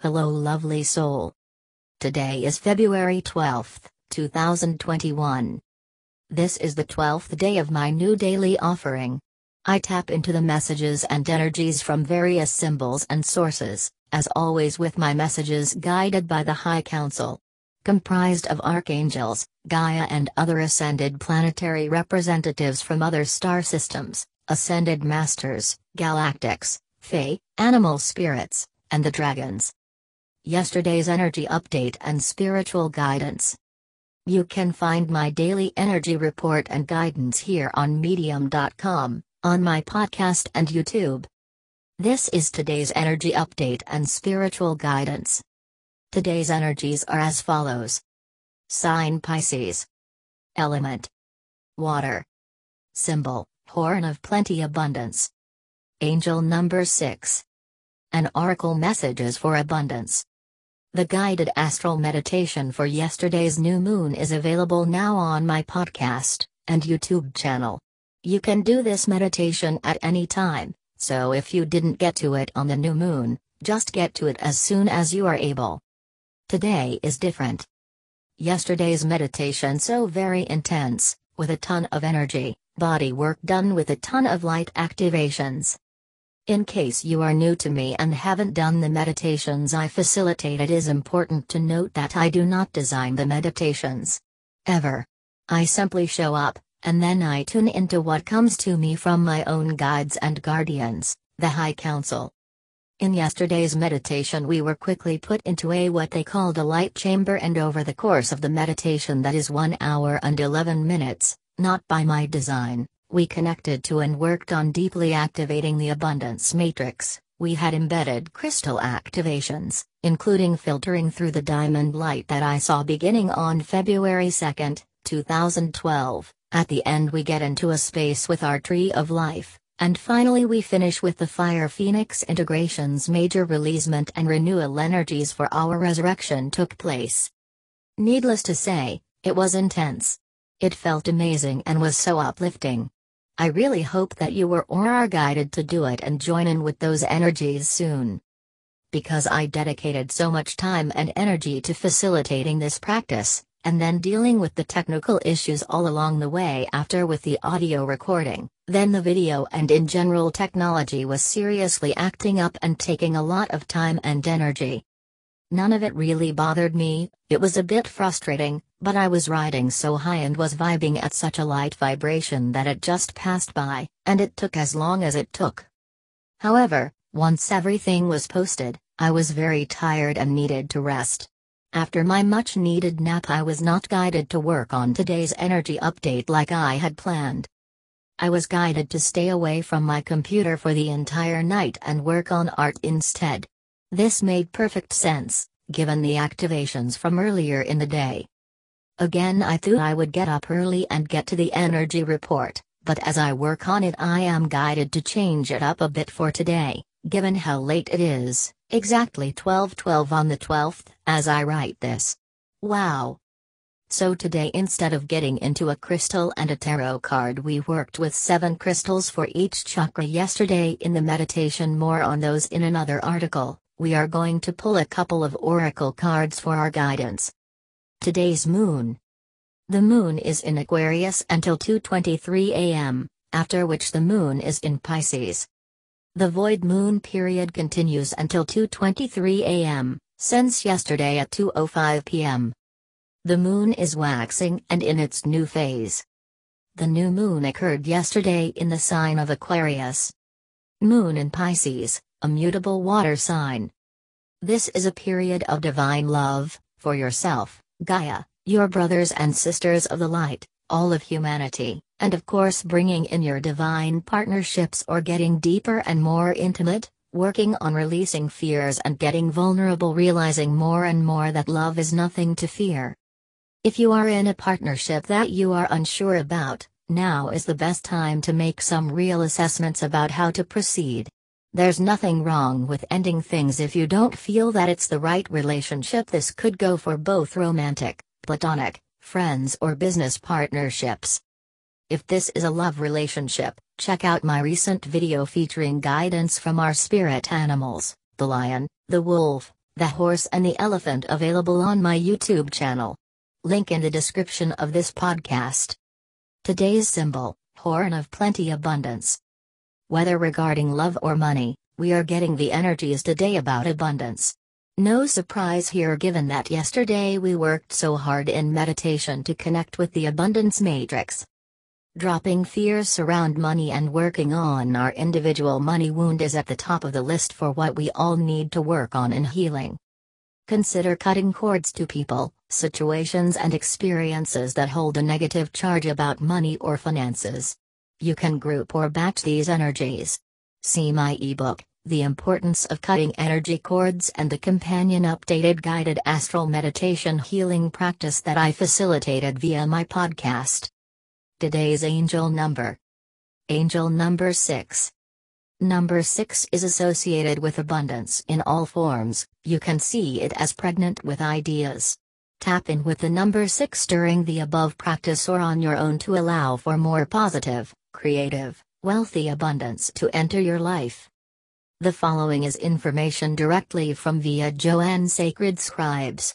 Hello, lovely soul. Today is February 12th, 2021. This is the 12th day of my new daily offering. I tap into the messages and energies from various symbols and sources, as always, with my messages guided by the High Council. Comprised of archangels, Gaia, and other ascended planetary representatives from other star systems, ascended masters, galactics, fae, animal spirits, and the dragons yesterday's energy update and spiritual guidance. You can find my daily energy report and guidance here on Medium.com, on my podcast and YouTube. This is today's energy update and spiritual guidance. Today's energies are as follows Sign Pisces, Element Water, Symbol Horn of Plenty Abundance, Angel number 6. An Oracle Messages for Abundance. The guided astral meditation for yesterday's new moon is available now on my podcast and YouTube channel. You can do this meditation at any time, so if you didn't get to it on the new moon, just get to it as soon as you are able. Today is different. Yesterday's meditation so very intense, with a ton of energy, body work done with a ton of light activations. In case you are new to me and haven't done the meditations I facilitate, it is important to note that I do not design the meditations. Ever. I simply show up, and then I tune into what comes to me from my own guides and guardians, the High Council. In yesterday's meditation, we were quickly put into a what they called a light chamber, and over the course of the meditation, that is 1 hour and 11 minutes, not by my design, we connected to and worked on deeply activating the abundance matrix. We had embedded crystal activations, including filtering through the diamond light that I saw beginning on February 2, 2012. At the end, we get into a space with our tree of life, and finally, we finish with the Fire Phoenix integrations major releasement and renewal energies for our resurrection took place. Needless to say, it was intense. It felt amazing and was so uplifting. I really hope that you were or are guided to do it and join in with those energies soon. Because I dedicated so much time and energy to facilitating this practice, and then dealing with the technical issues all along the way after with the audio recording, then the video and in general technology was seriously acting up and taking a lot of time and energy. None of it really bothered me, it was a bit frustrating, but I was riding so high and was vibing at such a light vibration that it just passed by, and it took as long as it took. However, once everything was posted, I was very tired and needed to rest. After my much needed nap, I was not guided to work on today's energy update like I had planned. I was guided to stay away from my computer for the entire night and work on art instead. This made perfect sense, given the activations from earlier in the day. Again, I thought I would get up early and get to the energy report, but as I work on it, I am guided to change it up a bit for today, given how late it is, exactly 12:12 on the 12th as I write this. Wow. So today instead of getting into a crystal and a tarot card we worked with 7 crystals for each chakra yesterday in the meditation more on those in another article we are going to pull a couple of oracle cards for our guidance. Today's moon. The moon is in Aquarius until 2:23 a.m., after which the moon is in Pisces. The void moon period continues until 2:23 a.m., since yesterday at 2:05 p.m. The moon is waxing and in its new phase. The new moon occurred yesterday in the sign of Aquarius. Moon in Pisces, a mutable water sign. This is a period of divine love, for yourself, Gaia, your brothers and sisters of the light, all of humanity, and of course bringing in your divine partnerships or getting deeper and more intimate, working on releasing fears and getting vulnerable, realizing more and more that love is nothing to fear. If you are in a partnership that you are unsure about, now is the best time to make some real assessments about how to proceed. There's nothing wrong with ending things if you don't feel that it's the right relationship. This could go for both romantic, platonic, friends, or business partnerships. If this is a love relationship, check out my recent video featuring guidance from our spirit animals the lion, the wolf, The Horse and the Elephant available on my YouTube channel. Link in the description of this podcast. Today's symbol, Horn of Plenty Abundance. Whether regarding love or money, we are getting the energies today about abundance. No surprise here given that yesterday we worked so hard in meditation to connect with the abundance matrix. Dropping fears around money and working on our individual money wound is at the top of the list for what we all need to work on in healing. Consider cutting cords to people, situations, and experiences that hold a negative charge about money or finances. You can group or batch these energies. See my ebook, The Importance of Cutting Energy Cords, and the companion updated guided astral meditation healing practice that I facilitated via my podcast. Today's angel number. Angel number 6. Number 6 is associated with abundance in all forms, you can see it as pregnant with ideas. Tap in with the number 6 during the above practice or on your own to allow for more positive, creative, wealthy abundance to enter your life. The following is information directly from via Joanne Sacred Scribes.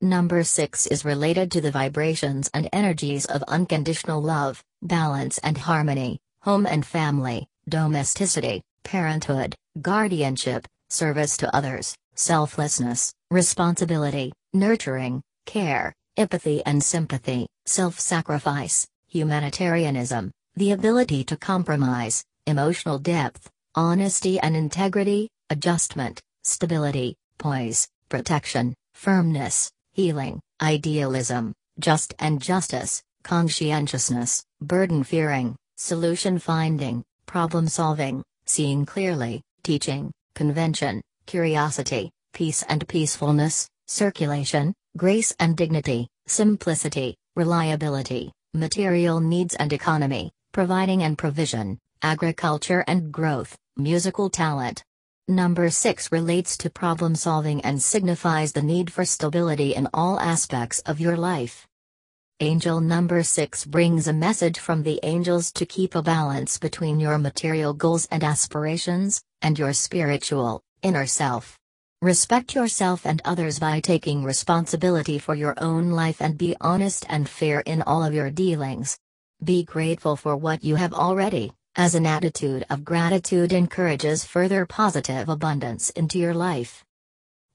Number 6 is related to the vibrations and energies of unconditional love, balance and harmony, home and family, domesticity, parenthood, guardianship, service to others, selflessness, responsibility, nurturing, care, empathy and sympathy, self sacrifice, humanitarianism, the ability to compromise, emotional depth, honesty and integrity, adjustment, stability, poise, protection, firmness, healing, idealism, just and justice, conscientiousness, burden fearing, solution finding, problem solving, seeing clearly, teaching, convention, curiosity, peace and peacefulness, circulation, grace and dignity, simplicity, reliability, material needs and economy, providing and provision, agriculture and growth, musical talent, Number 6 relates to problem solving and signifies the need for stability in all aspects of your life. Angel number 6 brings a message from the angels to keep a balance between your material goals and aspirations, and your spiritual, inner self. Respect yourself and others by taking responsibility for your own life and be honest and fair in all of your dealings. Be grateful for what you have already, as an attitude of gratitude encourages further positive abundance into your life.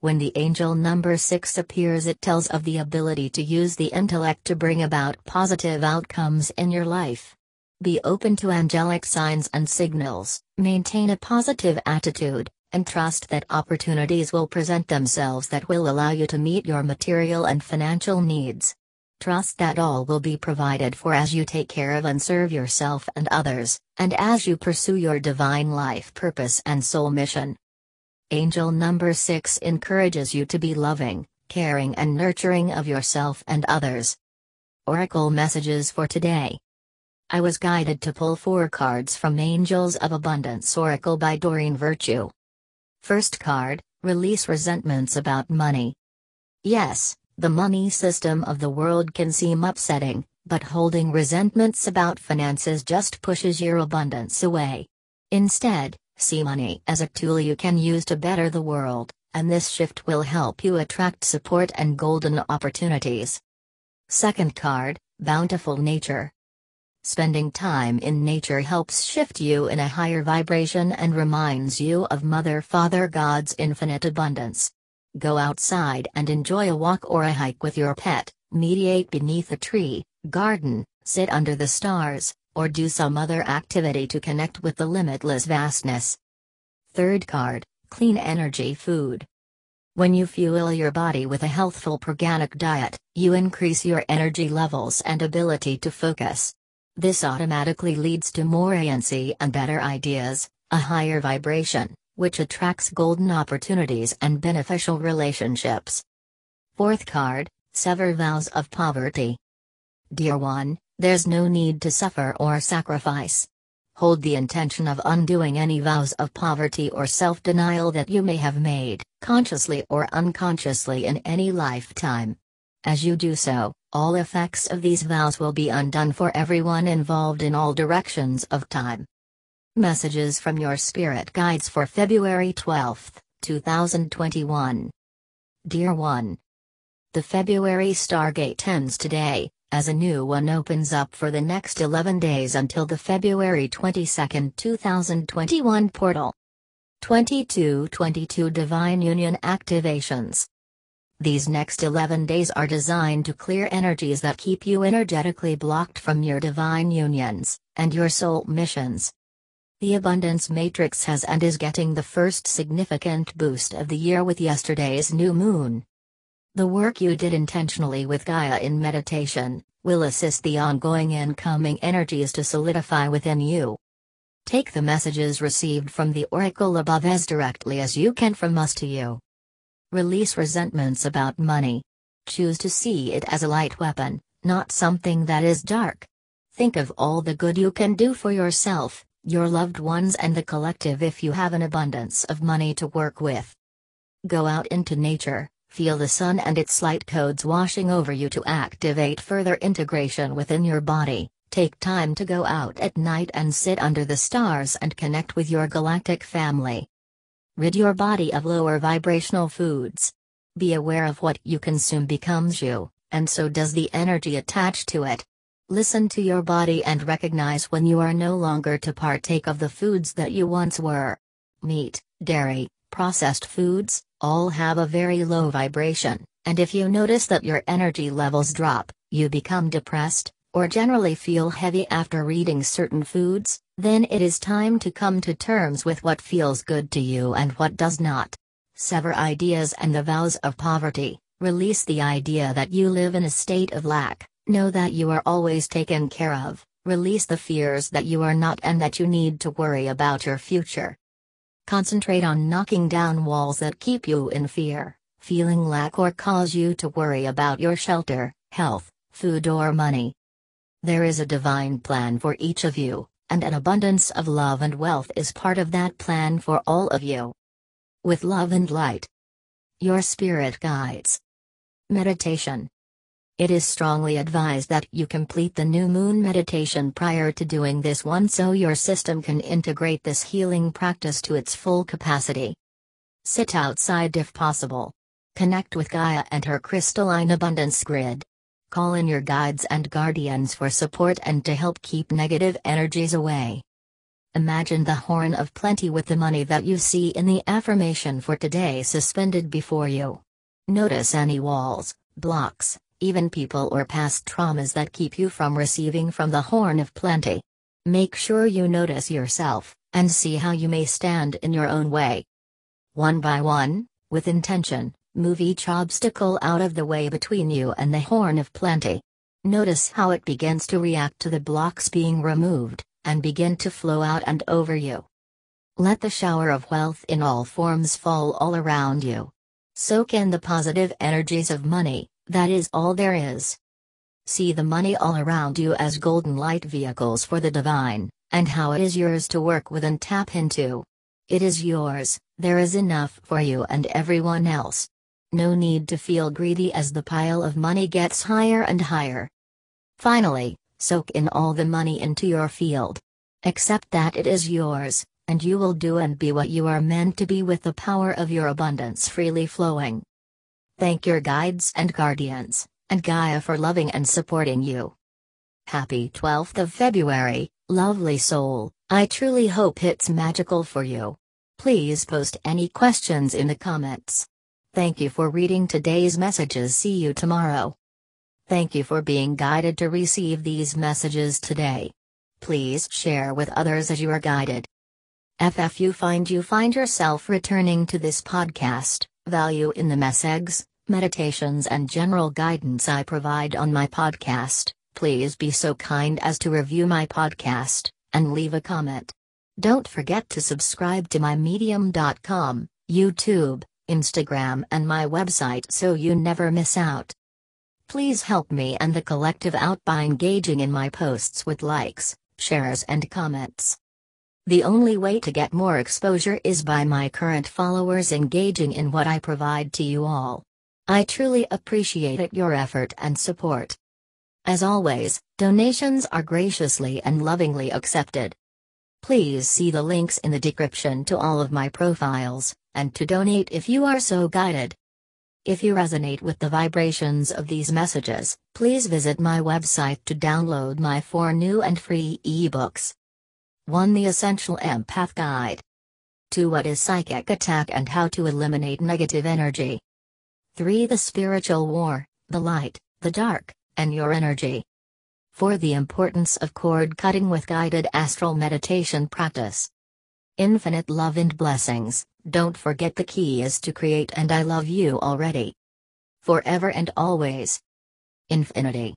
When the angel number 6 appears, it tells of the ability to use the intellect to bring about positive outcomes in your life. Be open to angelic signs and signals, maintain a positive attitude, and trust that opportunities will present themselves that will allow you to meet your material and financial needs. Trust that all will be provided for as you take care of and serve yourself and others, and as you pursue your divine life purpose and soul mission. Angel number 6 encourages you to be loving, caring, and nurturing of yourself and others. Oracle messages for today. I was guided to pull four cards from Angels of Abundance Oracle by Doreen Virtue. First card Release resentments about money. Yes, the money system of the world can seem upsetting, but holding resentments about finances just pushes your abundance away. Instead, see money as a tool you can use to better the world, and this shift will help you attract support and golden opportunities. Second card Bountiful Nature. Spending time in nature helps shift you in a higher vibration and reminds you of Mother Father God's infinite abundance. Go outside and enjoy a walk or a hike with your pet, meditate beneath a tree, garden, sit under the stars, or do some other activity to connect with the limitless vastness. Third card Clean Energy Food. When you fuel your body with a healthful organic diet, you increase your energy levels and ability to focus. This automatically leads to more agency and better ideas, a higher vibration, which attracts golden opportunities and beneficial relationships. Fourth card Sever Vows of Poverty. Dear one, there's no need to suffer or sacrifice. Hold the intention of undoing any vows of poverty or self denial that you may have made, consciously or unconsciously in any lifetime. As you do so, all effects of these vows will be undone for everyone involved in all directions of time. Messages from your spirit guides for February 12, 2021. Dear one. The February Stargate ends today, as a new one opens up for the next 11 days until the February 22, 2021 portal. 2222 Divine Union Activations. These next 11 days are designed to clear energies that keep you energetically blocked from your divine unions and your soul missions. The Abundance Matrix has and is getting the first significant boost of the year with yesterday's new moon. The work you did intentionally with Gaia in meditation will assist the ongoing incoming energies to solidify within you. Take the messages received from the oracle above as directly as you can from us to you. Release resentments about money. Choose to see it as a light weapon, not something that is dark. Think of all the good you can do for yourself, your loved ones, and the collective if you have an abundance of money to work with. Go out into nature, feel the sun and its light codes washing over you to activate further integration within your body. Take time to go out at night and sit under the stars and connect with your galactic family. Rid your body of lower vibrational foods. Be aware of what you consume becomes you, and so does the energy attached to it. Listen to your body and recognize when you are no longer to partake of the foods that you once were. Meat, dairy, processed foods, all have a very low vibration, and if you notice that your energy levels drop, you become depressed, or generally feel heavy after eating certain foods, then it is time to come to terms with what feels good to you and what does not. Sever ideas and the vows of poverty, release the idea that you live in a state of lack, Know that you are always taken care of, release the fears that you are not and that you need to worry about your future. Concentrate on knocking down walls that keep you in fear, feeling lack or cause you to worry about your shelter, health, food or money. There is a divine plan for each of you, and an abundance of love and wealth is part of that plan for all of you. With love and light. Your spirit guides. Meditation. It is strongly advised that you complete the new moon meditation prior to doing this one so your system can integrate this healing practice to its full capacity. Sit outside if possible. Connect with Gaia and her crystalline abundance grid. Call in your guides and guardians for support and to help keep negative energies away. Imagine the horn of plenty with the money that you see in the affirmation for today suspended before you. Notice any walls, blocks, even people or past traumas that keep you from receiving from the horn of plenty. Make sure you notice yourself, and see how you may stand in your own way. One by one, with intention, move each obstacle out of the way between you and the horn of plenty. Notice how it begins to react to the blocks being removed, and begin to flow out and over you. Let the shower of wealth in all forms fall all around you. Soak in the positive energies of money, that is all there is. See the money all around you as golden light vehicles for the divine, and how it is yours to work with and tap into. It is yours, there is enough for you and everyone else. No need to feel greedy as the pile of money gets higher and higher. Finally, soak in all the money into your field. Accept that it is yours, and you will do and be what you are meant to be with the power of your abundance freely flowing. Thank your guides and guardians, and Gaia for loving and supporting you. Happy 12th of February, lovely soul, I truly hope it's magical for you. Please post any questions in the comments. Thank you for reading today's messages. See you tomorrow. Thank you for being guided to receive these messages today. Please share with others as you are guided. FF you find you find yourself returning to this podcast, value in the messages, meditations and general guidance I provide on my podcast, please be so kind as to review my podcast and leave a comment. Don't forget to subscribe to my medium.com, YouTube, Instagram, and my website so you never miss out. Please help me and the collective out by engaging in my posts with likes, shares, and comments. The only way to get more exposure is by my current followers engaging in what I provide to you all. I truly appreciate your effort and support. As always, donations are graciously and lovingly accepted. Please see the links in the description to all of my profiles, and to donate if you are so guided. If you resonate with the vibrations of these messages, please visit my website to download my four new and free ebooks. 1. The Essential Empath Guide. 2. What is Psychic Attack and How to Eliminate Negative Energy. 3. The Spiritual War, the Light, the Dark, and Your Energy. 4. The Importance of Cord Cutting with Guided Astral Meditation Practice. Infinite love and blessings. Don't forget the key is to create and I love you already. Forever and always. Infiniti.